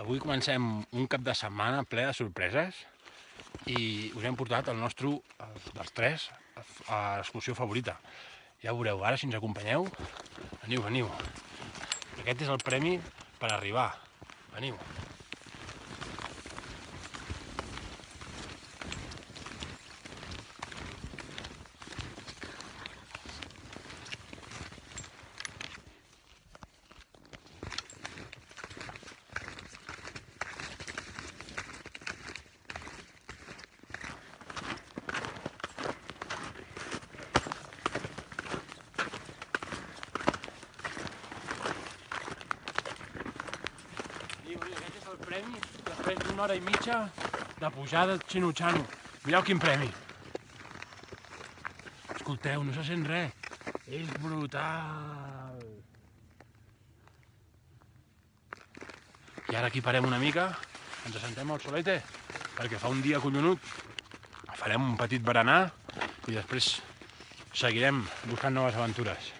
Avui comencem un cap de setmana ple de sorpreses i us hem portat el nostre, el, dels tres, a l'excursió favorita. Ja ho veureu, ara si ens acompanyeu, veniu, veniu. Aquest és el premi per arribar. Veniu. Aquest és el premi després d'una hora i mitja de pujada xino-xano. Mireu quin premi. Escolteu, no se sent res. És brutal. I ara aquí parem una mica, ens assentem al solete, perquè fa un dia collonut. Farem un petit berenar i després seguirem buscant noves aventures.